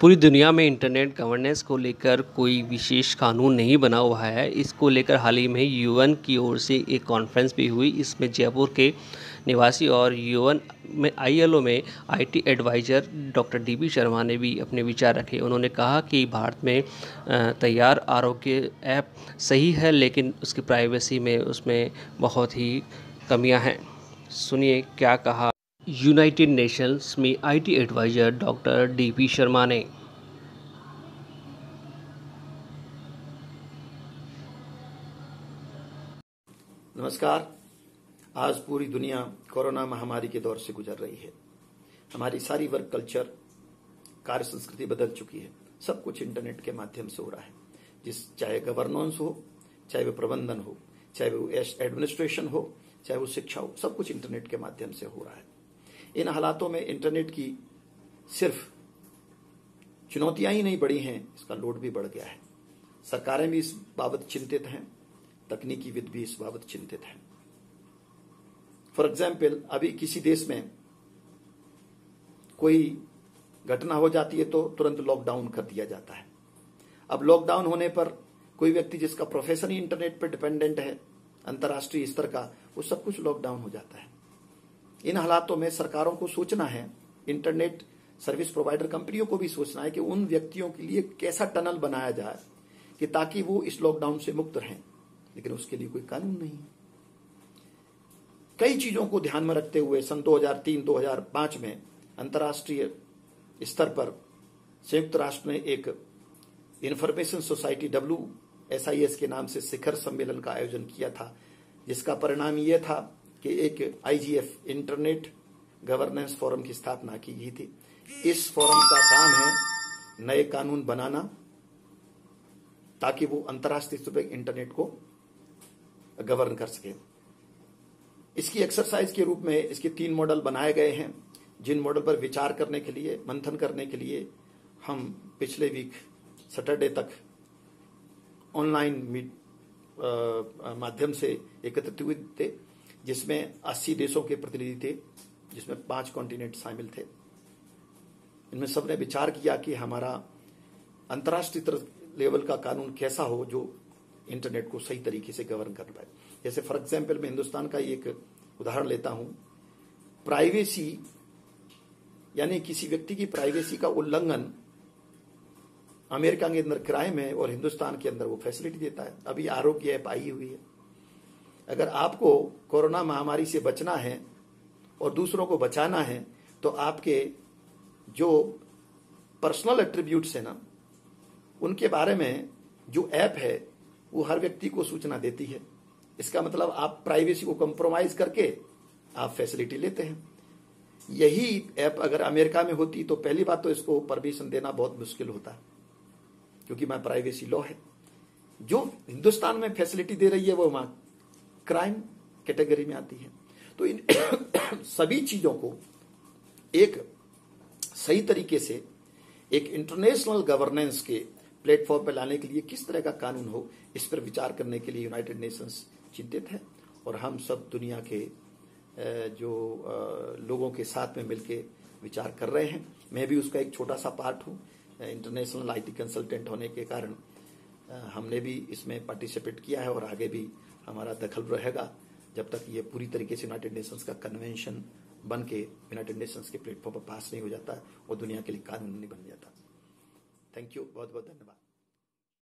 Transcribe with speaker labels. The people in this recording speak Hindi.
Speaker 1: पूरी दुनिया में इंटरनेट गवर्नेंस को लेकर कोई विशेष कानून नहीं बना हुआ है। इसको लेकर हाल ही में यूएन की ओर से एक कॉन्फ्रेंस भी हुई, इसमें जयपुर के निवासी और यूएन में आईएलओ में IT adviser doctor D Sharma ने भी अपने विचार रखे। उन्होंने कहा कि भारत में तैयार आरोग्य ऐप सही है, लेकिन उसकी प्राइवेसी में उसमें बहुत ही कमियाँ हैं। सुनिए क्या कहा यूनाइटेड नेशंस में IT adviser doctor D P Sharma ने।
Speaker 2: नमस्कार। आज पूरी दुनिया कोरोना महामारी के दौर से गुजर रही है। हमारी सारी वर्क कल्चर कार्य संस्कृति बदल चुकी है। सब कुछ इंटरनेट के माध्यम से हो रहा है। जिस, चाहे गवर्नेंस हो, चाहे वो प्रबंधन हो, चाहे वो एडमिनिस्ट्रेशन हो, चाहे वो शिक्षा हो, सब कुछ इंटरनेट के माध्यम से हो रहा है। इन हालातों में इंटरनेट की सिर्फ़ चुनौतियाँ ही नहीं बढ़ी हैं, इसका लोड भी बढ़ गया है। सरकारें भी इस बाबत चिंतित हैं, तकनीकी विद भी इस बाबत चिंतित हैं। फॉर एग्ज़ाम्पल अभी किसी देश में कोई घटना हो जाती है तो तुरंत लॉकडाउन कर दिया जाता है। अब लॉकडाउन होने पर कोई व्यक्ति जिसका प्रोफेशन ही इंटरनेट पर डिपेंडेंट है, अंतर्राष्ट्रीय स्तर का, वो सब कुछ लॉकडाउन हो जाता है। इन हालातों में सरकारों को सोचना है, इंटरनेट सर्विस प्रोवाइडर कंपनियों को भी सोचना है कि उन व्यक्तियों के लिए कैसा टनल बनाया जाए कि ताकि वो इस लॉकडाउन से मुक्त रहें। लेकिन उसके लिए कोई कानून नहीं कई चीज़ों को ध्यान में रखते हुए सन 2003-2005 में अंतर्राष्ट्रीय स्तर पर संयुक्त राष्ट्र ने एक इंफॉर्मेशन सोसाइटी डब्ल्यू एस के नाम से शिखर सम्मेलन का आयोजन किया था, जिसका परिणाम यह था कि एक आईजीएफ इंटरनेट गवर्नेंस फोरम की स्थापना की गई थी। इस फोरम का काम है नए कानून बनाना, ताकि वो अंतर्राष्ट्रीय स्तर पर इंटरनेट को गवर्न कर सके। इसकी एक्सरसाइज के रूप में इसके तीन मॉडल बनाए गए हैं, जिन मॉडल पर विचार करने के लिए, मंथन करने के लिए हम पिछले वीक सैटरडे तक ऑनलाइन माध्यम से एकत्रित हुए थे। जिसमें 80 देशों के प्रतिनिधि थे, जिसमें पाँच कॉन्टिनेंट शामिल थे। इनमें सबने विचार किया कि हमारा अंतर्राष्ट्रीय लेवल का कानून कैसा हो जो इंटरनेट को सही तरीके से गवर्न कर पाए। जैसे फॉर एग्ज़ाम्पल मैं हिंदुस्तान का एक उदाहरण लेता हूँ। प्राइवेसी यानी किसी व्यक्ति की प्राइवेसी का उल्लंघन अमेरिका के अंदर क्राइम है और हिंदुस्तान के अंदर वो फैसिलिटी देता है। अभी आरोग्य ऐप आई हुई है। अगर आपको कोरोना महामारी से बचना है और दूसरों को बचाना है तो आपके जो पर्सनल एट्रीब्यूट्स है ना, उनके बारे में जो ऐप है, वो हर व्यक्ति को सूचना देती है। इसका मतलब आप प्राइवेसी को कंप्रोमाइज करके आप फैसिलिटी लेते हैं। यही ऐप अगर अमेरिका में होती तो पहली बात तो इसको परमिशन देना बहुत मुश्किल होता, क्योंकि मैं प्राइवेसी लॉ है। जो हिंदुस्तान में फैसिलिटी दे रही है, वो वहाँ क्राइम कैटेगरी में आती है। तो इन सभी चीज़ों को एक सही तरीके से एक इंटरनेशनल गवर्नेंस के प्लेटफॉर्म पर लाने के लिए किस तरह का कानून हो, इस पर विचार करने के लिए यूनाइटेड नेशंस चिंतित है और हम सब दुनिया के जो लोगों के साथ में मिलकर विचार कर रहे हैं। मैं भी उसका एक छोटा सा पार्ट हूँ इंटरनेशनल आईटी कंसल्टेंट होने के कारण। हमने भी इसमें पार्टिसिपेट किया है और आगे भी हमारा दखल रहेगा। जब तक ये पूरी तरीके से यूनाइटेड नेशंस का कन्वेंशन बन के यूनाइटेड नेशंस के प्लेटफॉर्म पर पास नहीं हो जाता और दुनिया के लिए कानून नहीं बन जाता। थैंक यू बहुत बहुत धन्यवाद।